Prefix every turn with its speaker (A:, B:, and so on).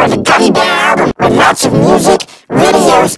A: for the Gummy Bear album with lots of music, videos,